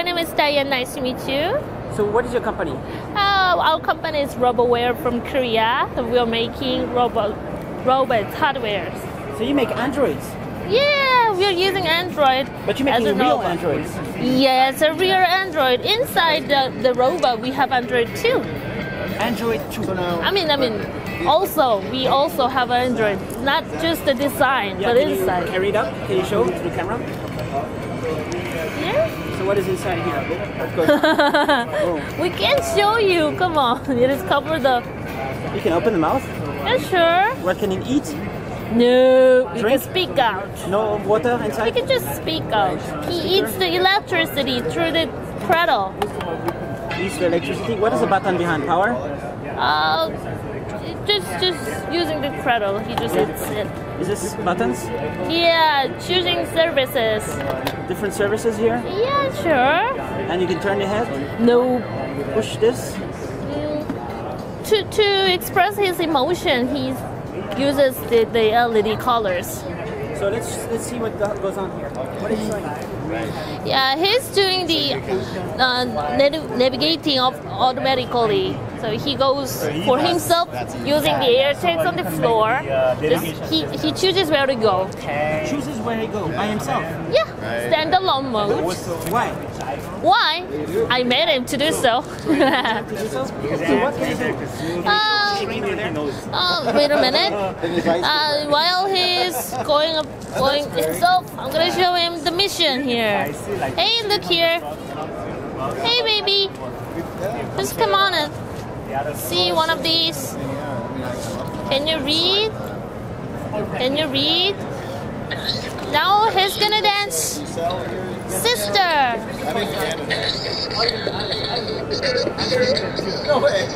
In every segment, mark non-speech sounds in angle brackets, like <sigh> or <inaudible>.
Hi, and nice to meet you. So what is your company? Uh, our company is RoboWare from Korea. We're making robot robots hardware. So you make androids, Yeah, we're using Android. but you're as making real robot. androids. Yes, a real Android. Inside the, the robot, we have Android too. Android 2. I mean, I mean, also we also have an Android, not just the design, Yeah, but can you inside. carry it up? Can you show to the camera? Yeah. So what is inside here? Oh, <laughs> we can't show you. Come on, <laughs> it is covered up. you can open the mouth. Yeah, sure. What can it eat? No, you can Drink? speak out. No water inside. inside? can just speak out. He eats the electricity through the cradle. Eats the electricity. What is the button behind? Power? Uh, just just using the cradle. He just eats it. Is this buttons? Yeah, choosing services. Different services here? Yeah, sure. And you can turn the head, No. push this. To to express his emotion, he uses the, the LED colors. So let's let's see what goes on here. What is he doing? Yeah, he's doing the uh, navigating of automatically. So he goes for himself using the air tags on the floor. Just, he, he chooses where to go. Chooses where he go by himself. Yeah, standalone mode. Why? Why? I made him to do so. Uh, <laughs> uh, wait a minute. Uh, while he's going up, going himself, I'm gonna show him the mission here. Hey, look here. Hey, baby. Just come on and see one of these. Can you read? Can you read? Now he's gonna dance. Sister. No way!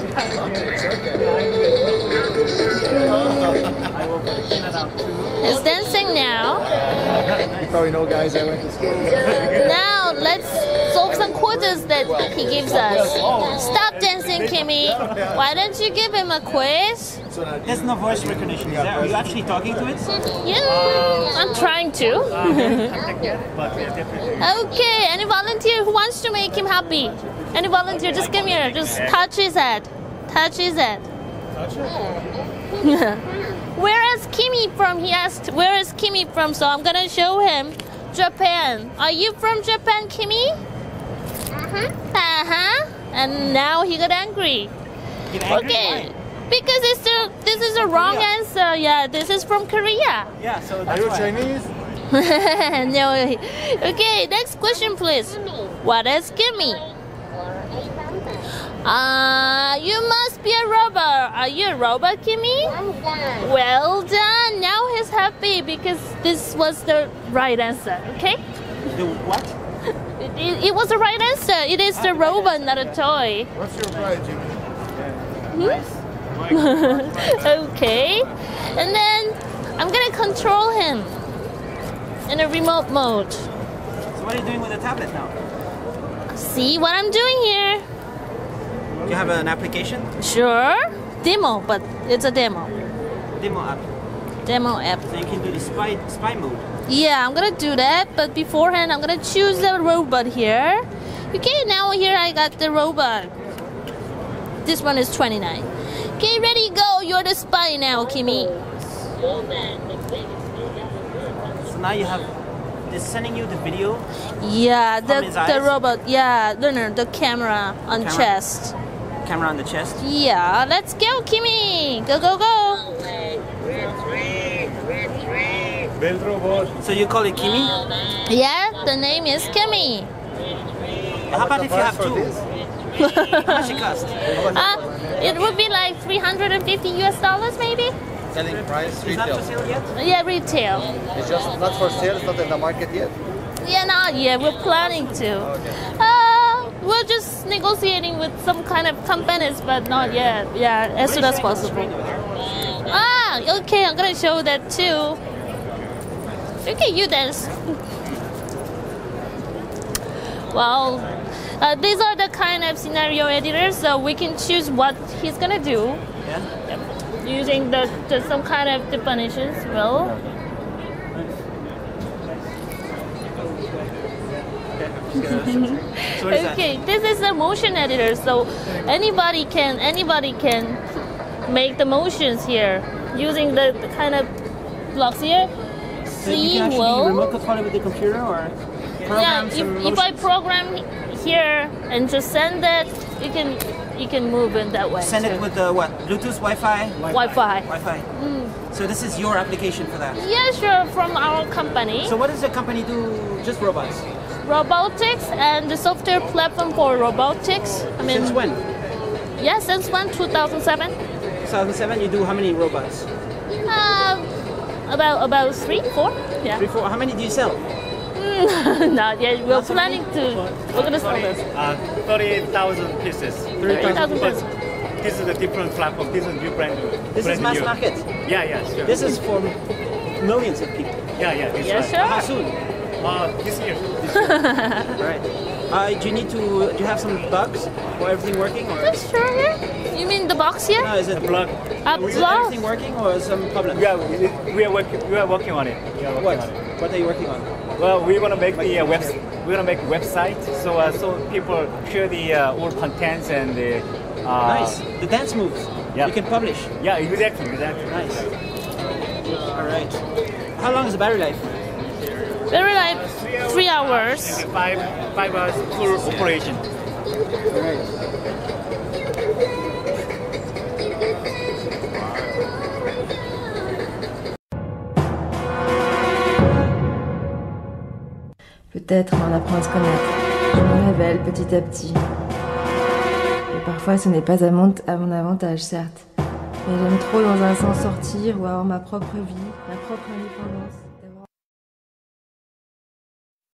He's dancing now. You probably know guys I went to school. Now let's solve some quizzes that he gives us. Stop dancing, Kimi. Why don't you give him a quiz? There's no voice recognition. Is there? Are you actually talking to it? Yeah, I'm trying to. <laughs> okay, any volunteer who wants to make him happy? Any volunteer, just come here. Just touch his head. Touch his head. <laughs> Where is Kimi from? He asked, Where is Kimi from? So I'm gonna show him Japan. Are you from Japan, Kimi? Uh-huh. Uh-huh. And now he got angry. Get angry? Okay. Why? Because it's the, this is a wrong Korea. answer. Yeah, this is from Korea. Yeah, so that's Are you why. Chinese? <laughs> no. Okay, next question, please. What is Kimi? Uh, you must be a robot. Are you a robot, Kimi? Well done. Now he's happy because this was the right answer. Okay? The what? It, it, it was the right answer. It is the robot, not a toy. What's your pride, Jimmy? Hmm? <laughs> okay. And then I'm gonna control him in a remote mode. So what are you doing with the tablet now? See what I'm doing here? Do you have an application? Sure. Demo, but it's a demo. Demo app. Demo app. So you can do the spy spy mode. Yeah, I'm gonna do that, but beforehand, I'm gonna choose the robot here. Okay, now here I got the robot. This one is 29. Okay, ready, go. You're the spy now, Kimi. So now you have it's sending you the video. Yeah, the, the robot. Yeah, no, no, the camera on Camera. chest. Camera on the chest. Yeah, let's go, Kimi. Go, go, go. Build robot. So you call it Kimi? Yeah, the name is Kimi. How about if you have two? How much it cost? Uh, it would be like 350 US dollars, maybe. Selling price Is that retail. for sale yet? Yeah, retail. It's just not for sale. It's not in the market yet. Yeah, not yet. We're planning to. Uh, we're just negotiating with some kind of companies, but not yet. Yeah, as soon as possible. Ah, okay. I'm gonna show that too. Okay, you dance. Well, uh, these are the kind of scenario editors, so we can choose what he's gonna do Yeah. using the, the some kind of definitions. Well, So what is that? Okay, this is a motion editor, so anybody can anybody can make the motions here using the, the kind of blocks here. So you can actually remote control it with the computer or yeah, program if, if I program here and just send it, you can you can move in that way. Send it with the what? Bluetooth, Wi-Fi? Wi-Fi. Wi-Fi. Mm. So this is your application for that. Yeah, sure. From our company, So what does the company do? Just robots. robotics and the software platform for robotics. I mean, Since when? yeah, since when? 2007. 2007. You do how many robots? Um, about about three, four. Yeah. Three, four. How many do you sell? <laughs> Not yet. We're Not so planning to. We're gonna sell this. Uh, 30,000 pieces. 30,000 pieces. This is a different platform. This is new brand new. This brand is mass new. market. Yeah, yeah, sure. This is for millions of people. yeah, yeah, this Yeah, right. sure. How soon? Uh, this year. Right. Uh, do you need to? Do you have some bugs for everything working, or Just sure here. You box here? no? Is it Plug. Uh, is plug. everything working, or some problem? We are, we are working. We are working on it. We are working What? on it. What are you working on? Well, we're gonna make the uh, web. We're gonna make a website so uh, so people share the uh, all contents and the. Uh, nice. The dance moves. yeah. You can publish. Yeah, exactly, exactly. Nice. All right. How long is the battery life? Battery life three hours. And five five hours full operation. All right. Peut-être, on apprend à se connaître. Je me révèle petit à petit. Et parfois, ce n'est pas à mon, à mon avantage, certes. Mais j'aime trop dans un sens sortir ou avoir ma propre vie, ma propre indépendance.